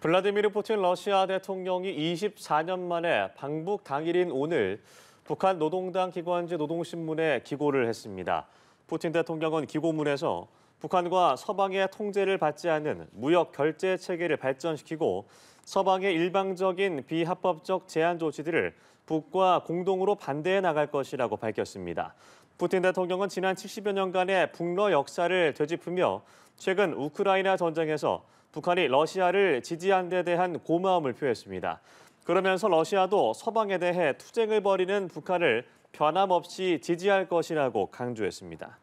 블라디미르 푸틴 러시아 대통령이 24년 만에 방북 당일인 오늘 북한 노동당 기관지 노동신문에 기고를 했습니다. 푸틴 대통령은 기고문에서 북한과 서방의 통제를 받지 않는 무역 결제 체계를 발전시키고 서방의 일방적인 비합법적 제한 조치들을 북과 공동으로 반대해 나갈 것이라고 밝혔습니다. 푸틴 대통령은 지난 70여 년간의 북러 역사를 되짚으며 최근 우크라이나 전쟁에서 북한이 러시아를 지지한 데 대한 고마움을 표했습니다. 그러면서 러시아도 서방에 대해 투쟁을 벌이는 북한을 변함없이 지지할 것이라고 강조했습니다.